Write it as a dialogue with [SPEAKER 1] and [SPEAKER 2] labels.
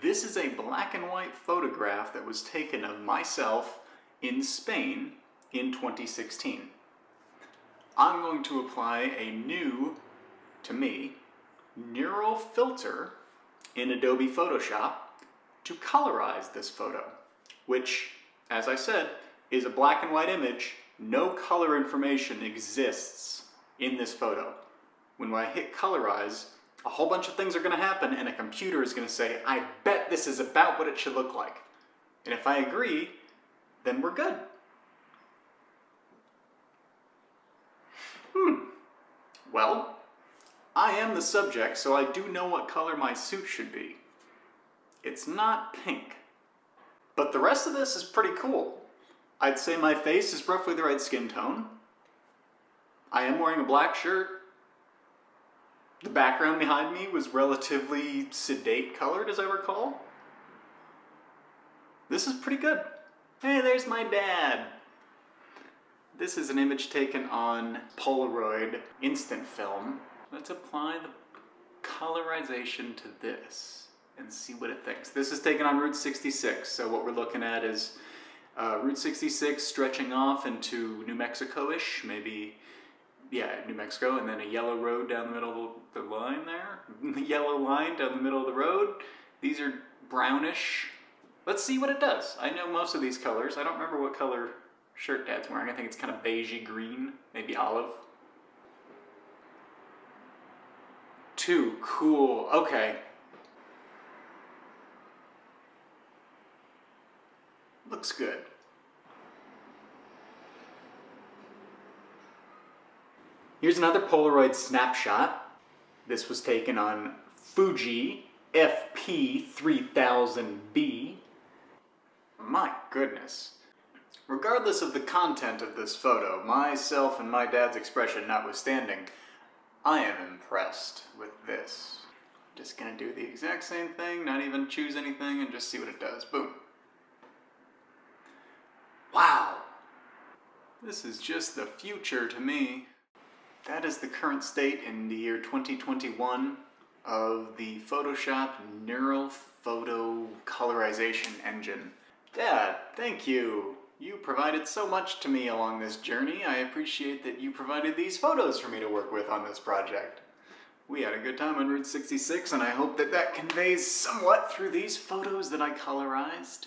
[SPEAKER 1] This is a black and white photograph that was taken of myself in Spain in 2016. I'm going to apply a new, to me, neural filter in Adobe Photoshop to colorize this photo, which, as I said, is a black and white image. No color information exists in this photo. When I hit colorize, a whole bunch of things are going to happen and a computer is going to say, I bet this is about what it should look like. And if I agree, then we're good. Hmm. Well, I am the subject, so I do know what color my suit should be. It's not pink. But the rest of this is pretty cool. I'd say my face is roughly the right skin tone. I am wearing a black shirt. The background behind me was relatively sedate colored, as I recall. This is pretty good. Hey, there's my dad. This is an image taken on Polaroid instant film. Let's apply the colorization to this and see what it thinks. This is taken on Route 66, so what we're looking at is uh, Route 66 stretching off into New Mexico-ish, maybe, yeah, New Mexico, and then a yellow road down the middle of the line there. The yellow line down the middle of the road. These are brownish. Let's see what it does. I know most of these colors. I don't remember what color shirt Dad's wearing. I think it's kind of beigey green, maybe olive. Two, cool, okay. Looks good. Here's another Polaroid snapshot. This was taken on Fuji FP3000B. My goodness. Regardless of the content of this photo, myself and my dad's expression notwithstanding, I am impressed with this. Just gonna do the exact same thing, not even choose anything, and just see what it does. Boom. Wow. This is just the future to me. That is the current state in the year 2021 of the Photoshop Neural Photo Colorization Engine. Dad, thank you. You provided so much to me along this journey. I appreciate that you provided these photos for me to work with on this project. We had a good time on Route 66, and I hope that that conveys somewhat through these photos that I colorized.